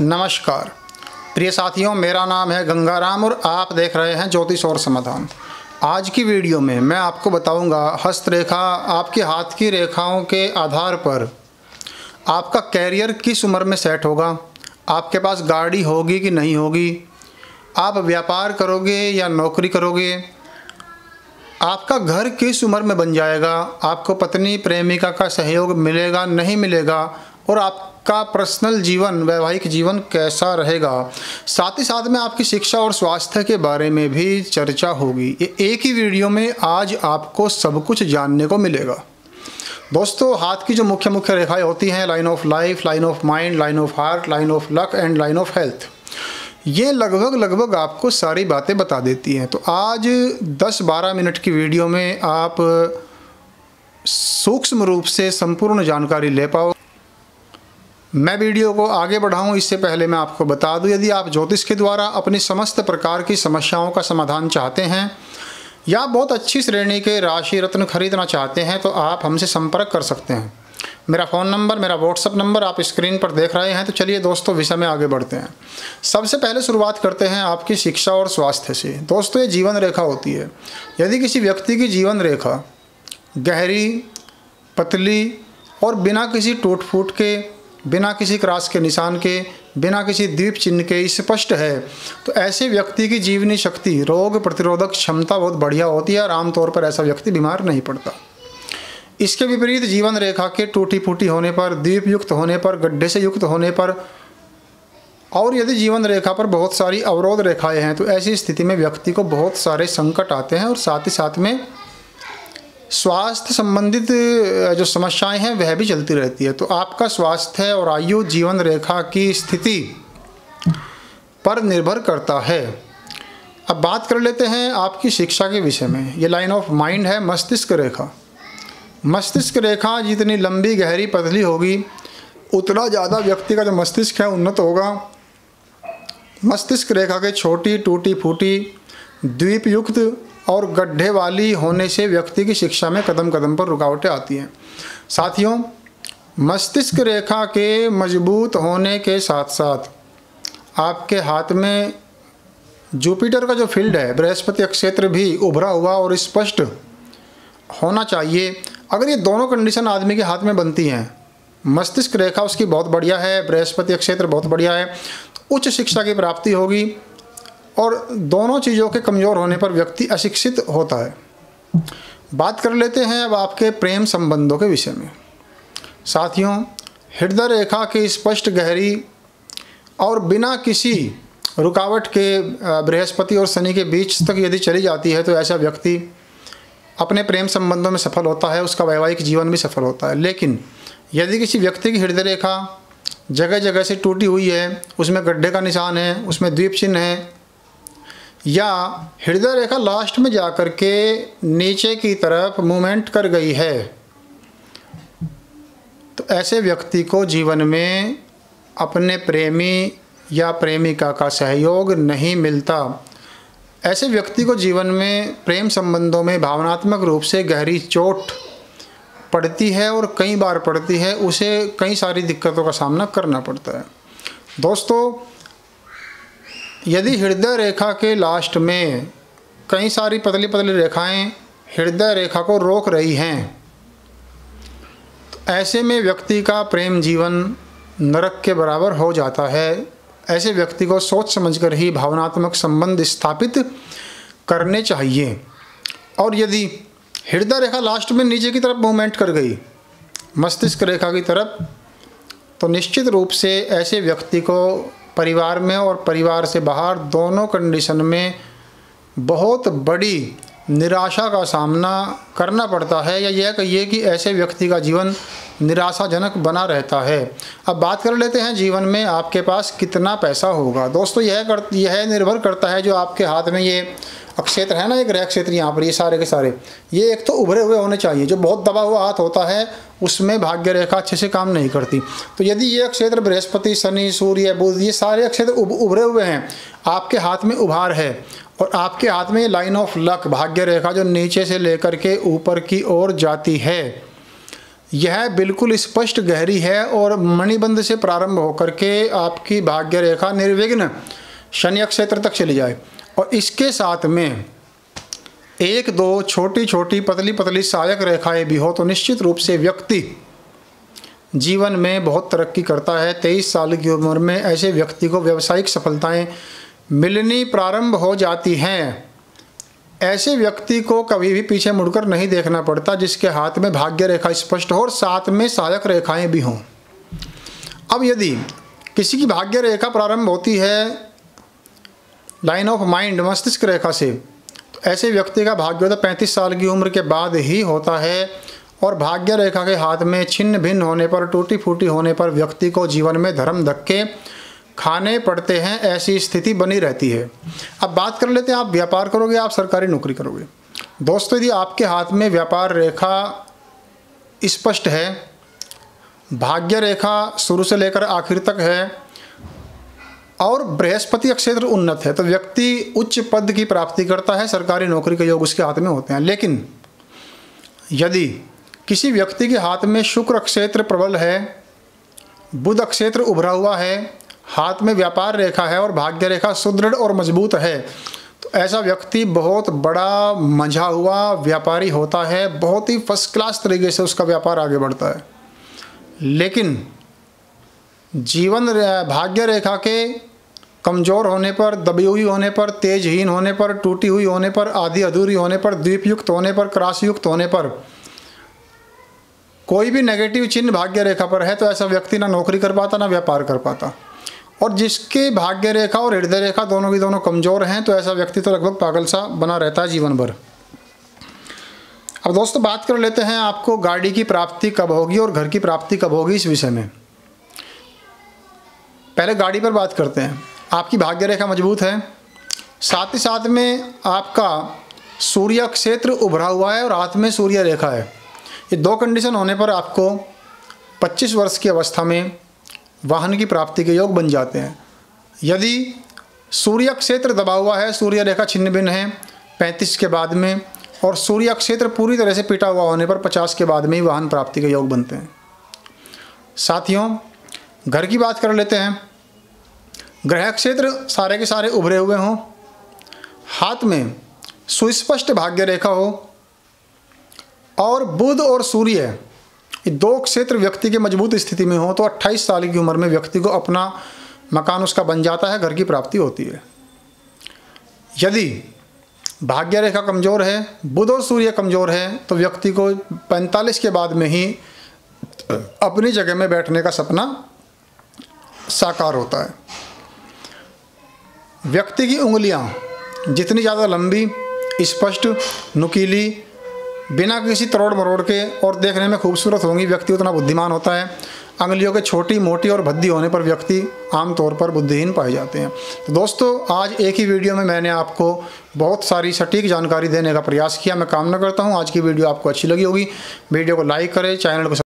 नमस्कार। प्रिय साथियों, मेरा नाम है गंगाराम और आप देख रहे हैं ज्योतिष और समाधान। आज की वीडियो में मैं आपको बताऊँगा हस्तरेखा आपके हाथ की रेखाओं के आधार पर आपका कैरियर किस उम्र में सेट होगा, आपके पास गाड़ी होगी कि नहीं होगी, आप व्यापार करोगे या नौकरी करोगे, आपका घर किस उम्र में बन जाएगा, आपको पत्नी प्रेमिका का सहयोग मिलेगा, नहीं मिलेगा, और आपका पर्सनल जीवन, वैवाहिक जीवन कैसा रहेगा? साथ ही साथ में आपकी शिक्षा और स्वास्थ्य के बारे में भी चर्चा होगी। ये एक ही वीडियो में आज आपको सब कुछ जानने को मिलेगा। दोस्तों, हाथ की जो मुख्य मुख्य रेखाएँ होती हैं line of life line of mind line of heart line of luck and line of health ये लगभग लगभग आपको सारी बातें बता देती हैं। तो आज 10-12 मिनट की वीडियो में आप सूक्ष्म रूप से संपूर्ण जानकारी ले पाओ। मैं वीडियो को आगे बढ़ाऊं, इससे पहले मैं आपको बता दूँ, यदि आप ज्योतिष के द्वारा अपनी समस्त प्रकार की समस्याओं का समाधान चाहते हैं, या बहुत अच्छी श्रेणी के राशि रत्न खरीदना चाहते हैं तो आप हमसे संपर्क कर सकते हैं। मेरा फ़ोन नंबर, मेरा व्हाट्सअप नंबर आप स्क्रीन पर देख रहे हैं तो चलिए दोस्तों, विषय में आगे बढ़ते हैं। सबसे पहले शुरुआत करते हैं आपकी शिक्षा और स्वास्थ्य से। दोस्तों, ये जीवन रेखा होती है। यदि किसी व्यक्ति की जीवन रेखा गहरी, पतली और बिना किसी टूट फूट के बिना किसी क्रास के निशान के, बिना किसी द्वीप चिन्ह के स्पष्ट है। तो ऐसे व्यक्ति की जीवनी शक्ति, रोग प्रतिरोधक क्षमता बहुत बढ़िया होती है और आमतौर पर ऐसा व्यक्ति बीमार नहीं पड़ता। इसके विपरीत जीवन रेखा के टूटी फूटी होने पर द्वीप युक्त होने पर, गड्ढे से युक्त होने पर, और यदि जीवन रेखा पर बहुत सारी अवरोध रेखाएँ हैं तो ऐसी स्थिति में व्यक्ति को बहुत सारे संकट आते हैं और साथ ही साथ में स्वास्थ्य संबंधित जो समस्याएँ हैं, वह भी चलती रहती है। तो आपका स्वास्थ्य और आयु जीवन रेखा की स्थिति पर निर्भर करता है। अब बात कर लेते हैं आपकी शिक्षा के विषय में। ये लाइन ऑफ़ माइंड है, मस्तिष्क रेखा। मस्तिष्क रेखा जितनी लंबी, गहरी, पतली होगी, उतना ज़्यादा व्यक्ति का जो मस्तिष्क है, उन्नत होगा। मस्तिष्क रेखा के छोटी टूटी फूटी द्वीप युक्त और गड्ढे वाली होने से व्यक्ति की शिक्षा में कदम कदम पर रुकावटें आती हैं। साथियों, मस्तिष्क रेखा के मज़बूत होने के साथ साथ आपके हाथ में जुपिटर का जो फ़ील्ड है, बृहस्पति क्षेत्र भी उभरा हुआ और स्पष्ट होना चाहिए। अगर ये दोनों कंडीशन आदमी के हाथ में बनती हैं, मस्तिष्क रेखा उसकी बहुत बढ़िया है, बृहस्पति क्षेत्र बहुत बढ़िया है उच्च शिक्षा की प्राप्ति होगी। और दोनों चीज़ों के कमज़ोर होने पर व्यक्ति अशिक्षित होता है। बात कर लेते हैं अब आपके प्रेम संबंधों के विषय में। साथियों, हृदय रेखा की स्पष्ट गहरी और बिना किसी रुकावट के बृहस्पति और शनि के बीच तक यदि चली जाती है तो ऐसा व्यक्ति अपने प्रेम संबंधों में सफल होता है, उसका वैवाहिक जीवन भी सफल होता है। लेकिन यदि किसी व्यक्ति की हृदय रेखा जगह जगह से टूटी हुई है, उसमें गड्ढे का निशान है, उसमें द्वीप चिन्ह है या हृदय रेखा लास्ट में जा कर के नीचे की तरफ़ मूवमेंट कर गई है। तो ऐसे व्यक्ति को जीवन में अपने प्रेमी या प्रेमिका का सहयोग नहीं मिलता। ऐसे व्यक्ति को जीवन में प्रेम संबंधों में भावनात्मक रूप से गहरी चोट पड़ती है और कई बार पड़ती है, उसे कई सारी दिक्कतों का सामना करना पड़ता है। दोस्तों यदि हृदय रेखा के लास्ट में कई सारी पतली पतली रेखाएँ हृदय रेखा को रोक रही हैं तो ऐसे में व्यक्ति का प्रेम जीवन नरक के बराबर हो जाता है। ऐसे व्यक्ति को सोच समझकर ही भावनात्मक संबंध स्थापित करने चाहिए। और यदि हृदय रेखा लास्ट में नीचे की तरफ़ मूवमेंट कर गई, मस्तिष्क रेखा की तरफ़ तो निश्चित रूप से ऐसे व्यक्ति को परिवार में और परिवार से बाहर दोनों कंडीशन में बहुत बड़ी निराशा का सामना करना पड़ता है। या यह कहिए कि ऐसे व्यक्ति का जीवन निराशाजनक बना रहता है। अब बात कर लेते हैं जीवन में आपके पास कितना पैसा होगा। दोस्तों, यह कर, यह निर्भर करता है जो आपके हाथ में ये अक्षेत्र है ना, एक ग्रह क्षेत्र यहाँ पर, ये सारे के सारे। ये एक तो उभरे हुए होने चाहिए, जो बहुत दबा हुआ हाथ होता है उसमें भाग्य रेखा अच्छे से काम नहीं करती। तो यदि ये क्षेत्र बृहस्पति, शनि, सूर्य, बुध, ये सारे क्षेत्र उभरे हुए हैं, आपके हाथ में उभार है और आपके हाथ में लाइन ऑफ़ लक भाग्य रेखा जो नीचे से लेकर के ऊपर की ओर जाती है, यह बिल्कुल स्पष्ट गहरी है और मणिबंध से प्रारंभ होकर के आपकी भाग्य रेखा निर्विघ्न शनि क्षेत्र तक चली जाए। और इसके साथ में एक, दो छोटी छोटी, पतली पतली सहायक रेखाएँ भी हो तो निश्चित रूप से व्यक्ति जीवन में बहुत तरक्की करता है। तेईस साल की उम्र में ऐसे व्यक्ति को व्यावसायिक सफलताएँ मिलनी प्रारंभ हो जाती हैं। ऐसे व्यक्ति को कभी भी पीछे मुड़कर नहीं देखना पड़ता, जिसके हाथ में भाग्य रेखा स्पष्ट हो और साथ में सहायक रेखाएँ भी हों। अब यदि किसी की भाग्य रेखा प्रारंभ होती है, लाइन ऑफ़ माइंड, मस्तिष्क रेखा से तो ऐसे व्यक्ति का भाग्योदय पैंतीस साल की उम्र के बाद ही होता है और भाग्य रेखा के हाथ में छिन्न भिन्न होने पर टूटी फूटी होने पर व्यक्ति को जीवन में धर्म धक्के खाने पड़ते हैं, ऐसी स्थिति बनी रहती है। अब बात कर लेते हैं, आप व्यापार करोगे, आप सरकारी नौकरी करोगे। दोस्तों, यदि आपके हाथ में व्यापार रेखा स्पष्ट है, भाग्य रेखा शुरू से लेकर आखिर तक है और बृहस्पति क्षेत्र उन्नत है तो व्यक्ति उच्च पद की प्राप्ति करता है, सरकारी नौकरी के योग उसके हाथ में होते हैं। लेकिन यदि किसी व्यक्ति के हाथ में शुक्र क्षेत्र प्रबल है, बुध क्षेत्र उभरा हुआ है, हाथ में व्यापार रेखा है और भाग्य रेखा सुदृढ़ और मज़बूत है तो ऐसा व्यक्ति बहुत बड़ा मंझा हुआ व्यापारी होता है, बहुत ही फ़र्स्ट क्लास तरीके से उसका व्यापार आगे बढ़ता है। लेकिन जीवन भाग्य रेखा के कमज़ोर होने पर, दबी हुई होने पर, तेजहीन होने पर, टूटी हुई होने पर, आधी अधूरी होने पर, द्वीपयुक्त होने पर, क्रासयुक्त होने पर, कोई भी नेगेटिव चिन्ह भाग्य रेखा पर है तो ऐसा व्यक्ति ना नौकरी कर पाता, ना व्यापार कर पाता। और जिसके भाग्य रेखा और हृदय रेखा दोनों की दोनों कमज़ोर हैं तो ऐसा व्यक्ति तो लगभग पागल सा बना रहता है जीवन भर अब दोस्तों, बात कर लेते हैं आपको गाड़ी की प्राप्ति कब होगी और घर की प्राप्ति कब होगी इस विषय में। पहले गाड़ी पर बात करते हैं। आपकी भाग्य रेखा मज़बूत है। साथ ही साथ में आपका सूर्य क्षेत्र उभरा हुआ है और हाथ में सूर्य रेखा है। ये दो कंडीशन होने पर आपको 25 वर्ष की अवस्था में वाहन की प्राप्ति के योग बन जाते हैं। यदि सूर्य क्षेत्र दबा हुआ है, सूर्य रेखा छिन्न भिन्न है, पैंतीस के बाद में, और सूर्य क्षेत्र पूरी तरह से पिटा हुआ होने पर पचास के बाद में ही वाहन प्राप्ति के योग बनते हैं। साथियों घर की बात कर लेते हैं। ग्रह क्षेत्र सारे के सारे उभरे हुए हों। हाथ में सुस्पष्ट भाग्य रेखा हो। और बुध और सूर्य दो क्षेत्र व्यक्ति के मज़बूत स्थिति में हो तो 28 साल की उम्र में व्यक्ति को अपना मकान उसका बन जाता है, घर की प्राप्ति होती है। यदि भाग्य रेखा कमज़ोर है, बुध और सूर्य कमज़ोर है तो व्यक्ति को 45 के बाद में ही अपनी जगह में बैठने का सपना साकार होता है। व्यक्ति की उंगलियाँ जितनी ज़्यादा लंबी, स्पष्ट, नुकीली, बिना किसी तरोड़ मरोड़ के और देखने में खूबसूरत होंगी, व्यक्ति उतना बुद्धिमान होता है। अंगलियों के छोटी, मोटी और भद्दी होने पर व्यक्ति आमतौर पर बुद्धिहीन पाए जाते हैं। तो दोस्तों, आज एक ही वीडियो में मैंने आपको बहुत सारी सटीक जानकारी देने का प्रयास किया। मैं कामना करता हूँ, आज की वीडियो आपको अच्छी लगी होगी। वीडियो को लाइक करें, चैनल को